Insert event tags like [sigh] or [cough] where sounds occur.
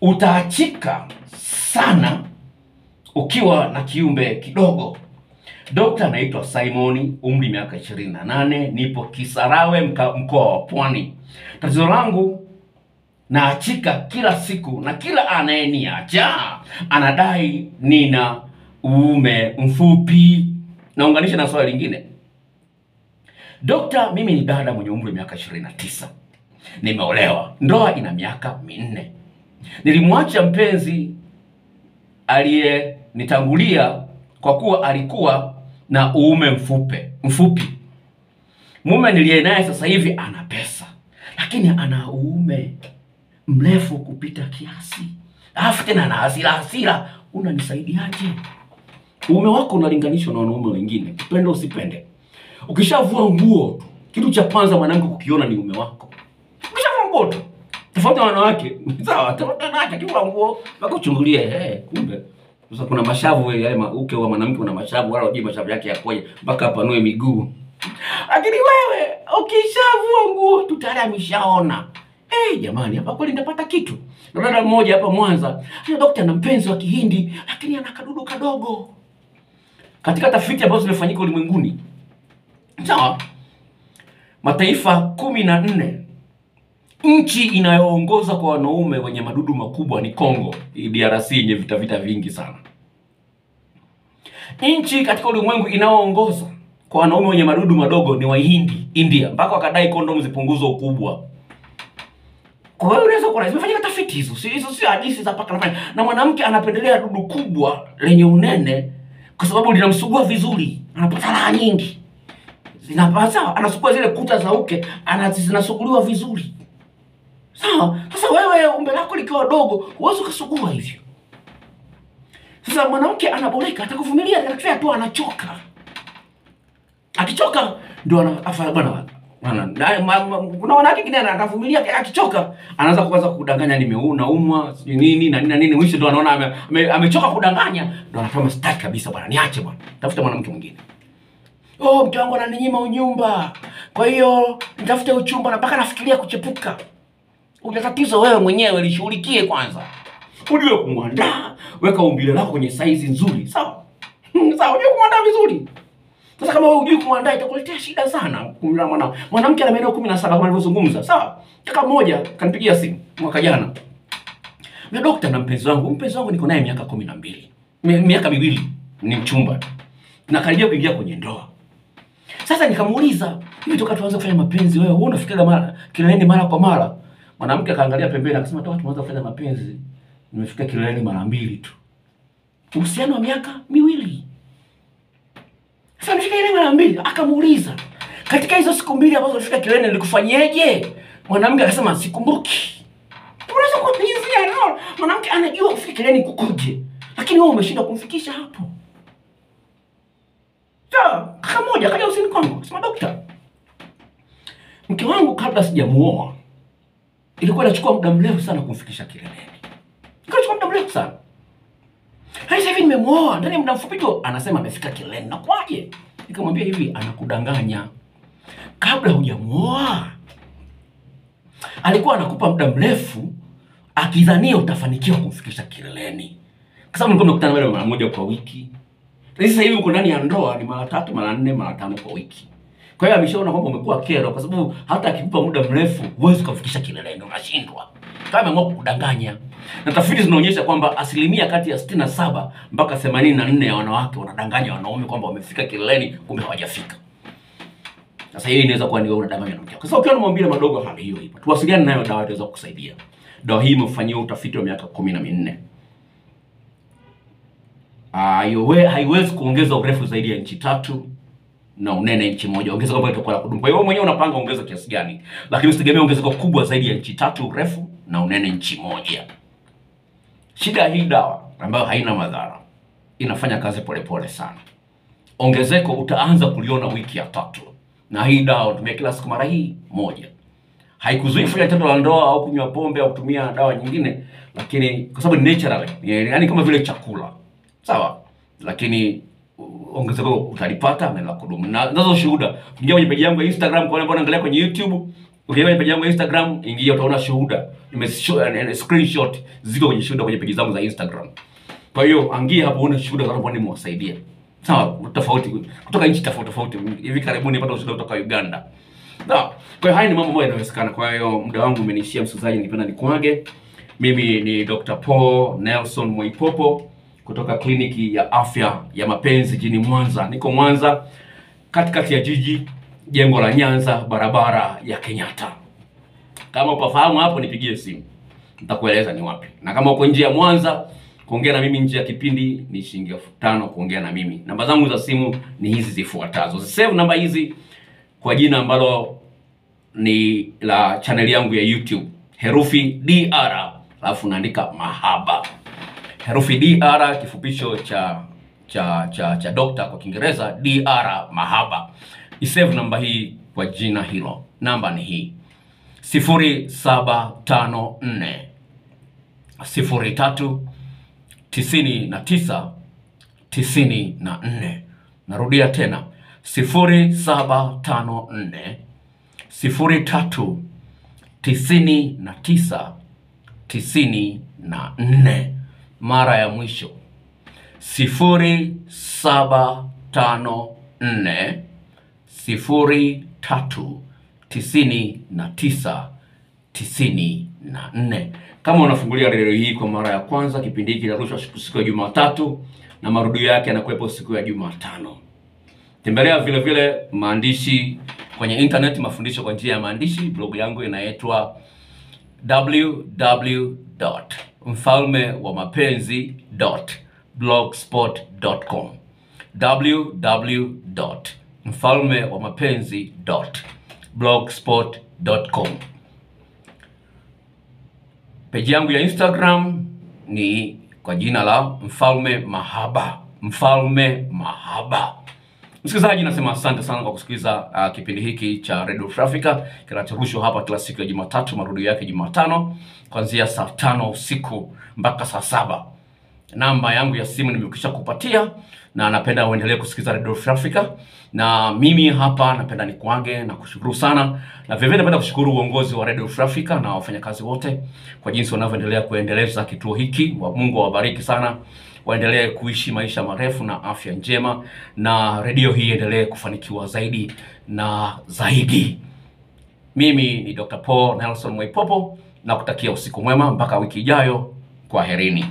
utaachika sana ukiwa na kiumbe kidogo. Dokta anaitwa Simoni, umri miaka 28, nipo Kisarawe, mkoa wa Pwani. Tatizo langu naachika kila siku na kila anayeniacha anadai nina uume mfupi. Naunganisha na swali lingine. Dokta, mimi ni dada mwenye umri wa miaka 29, nimeolewa, ndoa ina miaka minne. Nilimwacha mpenzi aliyenitangulia kwa kuwa alikuwa na uume mfupe mfupi. Mume niliye naye sasa hivi ana pesa, lakini ana uume mrefu kupita kiasi, alafu tena ana hasira hasira. Unanisaidiaje? Uume wako unalinganishwa na wanaume wengine, upende usipende. Ukishavua nguo tu, kitu cha kwanza mwanamke kukiona ni uume wako. Ukishavua nguo tu, tofauti na wanawake [laughs] sawa, tofauti na wanawake, kivua nguo mpaka chungulie, eh, kumbe sasa kuna mashavu wewe, yale ma- uke wa mwanamke una mashavu, wala hujui mashavu yake yakoje mpaka apanue miguu. Lakini wewe ukishavua nguo tu tayari ameshaona. Eh, jamani, hapa kweli ndapata kitu. Na dada mmoja hapa Mwanza, huyo dokta ana mpenzi wa Kihindi, lakini ana kadudu kadogo. Katika tafiti ambazo zimefanyika ulimwenguni, sawa, mataifa kumi na nne nchi inayoongoza kwa wanaume wenye madudu makubwa ni Congo, DRC yenye vita vita vingi sana. Nchi katika ulimwengu inayoongoza kwa wanaume wenye madudu madogo ni Wahindi, India, mpaka wakadai kondomu zipunguzwe ukubwa. Kwa hiyo unaweza kuona zimefanyika tafiti hizo, si hizo si hadithi za paka nafanya. Na mwanamke anapendelea dudu kubwa lenye unene kwa sababu linamsugua vizuri, anapata raha nyingi, zinapata anasugua zile kuta za uke, anazinasuguliwa vizuri. Sawa. Sasa wewe umbe lako likiwa dogo, huwezi ukasugua hivyo. Sasa mwanamke anaboreka, atakuvumilia, atakufia tu, anachoka. Akichoka ndio anafanya afa bwana Kuna wanawake wengine ana- anavumilia, akichoka anaanza kuanza kudanganya, nimeumwa sijui nini na nini na nini, mwisho ndio anaona ame- ame- amechoka kudanganya, ndio anasema sitaki kabisa bwana, niache bwana, tafuta mwanamke mwingine. Oh, mke wangu ananinyima unyumba, kwa hiyo nitafute uchumba, na mpaka nafikiria kuchepuka. Una tatizo wewe mwenyewe, lishughulikie kwanza. Ujue kumwandaa, weka umbile lako kwenye saizi nzuri, sawa sawa, ujue kumwandaa vizuri. Sasa kama wewe hujui kumwandaa, itakuletea shida sana kumla mwanao. Mwanamke ana maeneo kumi na saba kama nilivyozungumza, sawa. Kaka mmoja kanipigia simu mwaka jana, na dokta, na mpenzi wangu, mpenzi wangu niko naye miaka kumi na mbili Mi- miaka miwili, ni mchumba tu, nakaribia kuingia kwenye ndoa. Sasa nikamuuliza hivi, toka tuanze kufanya mapenzi, wewe wewe unafikaga mara kileleni mara kwa mara? Mwanamke akaangalia pembeni akasema, toka tumeanza kufanya mapenzi nimefika kileleni mara mbili tu, uhusiano wa miaka miwili. Sasa nimefika kileleni mara mbili. Akamuuliza, katika hizo siku mbili ambazo ulifika kileleni nilikufanyeje? Mwanamke akasema sikumbuki. Unaweza kuulizia no, mwanamke anajua kufika kileleni kukoje, lakini wewe umeshindwa kumfikisha hapo. Ja, kaka moja akaja usini kwangu akasema, dokta, mke wangu kabla sijamuoa ilikuwa inachukua muda mrefu sana kumfikisha kileleni, ilikuwa inachukua muda mrefu sana. Hadi sasa hivi nimemwoa ndani ya muda mfupi tu anasema amefika kileleni. Nakwaje? Nikamwambia hivi, anakudanganya. Kabla hujamwoa alikuwa anakupa muda mrefu akidhania utafanikiwa kumfikisha kileleni, kwa sababu nilikuwa nakutana mara moja kwa wiki sasa hivi uko ndani ya ndoa ni mara tatu, mara nne, mara tano kwa wiki. Kwa hiyo ameshaona kwamba umekuwa kero, kwa sababu hata akikupa muda mrefu huwezi kufikisha kileleni, unashindwa. Kama ameamua kukudanganya. Na tafiti zinaonyesha kwamba asilimia kati ya 67 mpaka 84 ya wanawake wanadanganya wanaume kwamba wamefika kileleni, kumbe hawajafika. Sasa hii inaweza kuwa ni wewe unadanganya na mke wako. Sasa ukiwa na maumbile madogo, hali hiyo ipo. Tuwasiliane nayo, dawa itaweza kukusaidia. Dawa hii imefanyiwa utafiti wa miaka kumi na minne. Ah, haiwe- haiwezi kuongeza urefu zaidi ya inchi tatu na unene inchi moja. Ongezeko ambalo litakuwa la kudumu. Kwa hiyo wewe mwenyewe unapanga ongeza kiasi gani, lakini usitegemee ongezeko kubwa zaidi ya nchi tatu urefu na unene inchi moja. Shida ya hii dawa ambayo haina madhara inafanya kazi polepole sana. Ongezeko utaanza kuliona wiki ya tatu, na hii dawa utumia kila siku mara hii moja haikuzuii kufanya tendo la ndoa au kunywa pombe au kutumia dawa nyingine, lakini kwa sababu ni natural, yani kama vile chakula sawa, lakini ongezeko utalipata na kudumu. Na nazo shuhuda, ingia kwenye peji yangu ya Instagram kwa wale ambao wanaangalia kwenye YouTube, Ukiingia kwenye page yangu ya Instagram, ingia utaona shuhuda. Nime screenshot ziko kwenye shuhuda kwenye page zangu za Instagram. Kwa hiyo angia hapo uone shuhuda za ambao nimewasaidia. Sawa, tofauti kutoka nchi tofauti tofauti. Hivi karibuni nipata ushuhuda kutoka Uganda. Na, kwa hiyo haya ni mambo ambayo yanawezekana. Kwa hiyo muda wangu umenishia, msikilizaji, ningependa nikuage. Mimi ni Dr. Paul Nelson Mwaipopo kutoka kliniki ya afya ya mapenzi jini Mwanza. Niko Mwanza katikati ya jiji, jengo la Nyanza, barabara ya Kenyatta. Kama upafahamu hapo, nipigie simu, nitakueleza ni wapi. Na kama uko nje ya Mwanza, kuongea na mimi nje ya kipindi ni shilingi elfu tano kuongea na mimi. Namba zangu za simu ni hizi zifuatazo. Save namba hizi kwa jina ambalo ni la chaneli yangu ya YouTube, herufi DR alafu naandika mahaba, Herufi DR kifupisho cha cha cha cha doctor kwa Kiingereza DR mahaba. Isave namba hii kwa jina hilo. Namba ni hii. 0754 03 Narudia tena. 0754 03 mara ya mwisho sifuri saba tano nne sifuri tatu tisini na tisa tisini na nne. Kama unafungulia redio hii kwa mara ya kwanza, kipindi hiki kinarushwa siku ya Jumatatu na marudio yake yanakuwepo siku ya Jumatano. Tembelea vile vile maandishi kwenye internet, mafundisho kwa njia ya maandishi. Blogu yangu inaitwa www.mfalme wa mapenzi mapenzi.blogspot.com www.mfalme wa mapenzi blogspot.com. Peji yangu ya Instagram ni kwa jina la Mfalme Mahaba, Mfalme Mahaba. Msikilizaji, nasema asante sana kwa kusikiliza uh, kipindi hiki cha Radio Free Africa kinachorushwa hapa kila siku ya Jumatatu, marudio yake Jumatano kuanzia saa tano usiku mpaka saa saba. Namba yangu ya simu nimekwisha kupatia, na napenda uendelee kusikiliza Radio Free Africa, na mimi hapa napenda nikuage na kushukuru sana, na vilevile napenda kushukuru uongozi wa Radio Free Africa na wafanyakazi wote kwa jinsi wanavyoendelea kuendeleza kituo hiki. Mungu awabariki sana waendelee kuishi maisha marefu na afya njema, na redio hii endelee kufanikiwa zaidi na zaidi. Mimi ni Dr. Paul Nelson Mwaipopo na kutakia usiku mwema mpaka wiki ijayo. Kwaherini.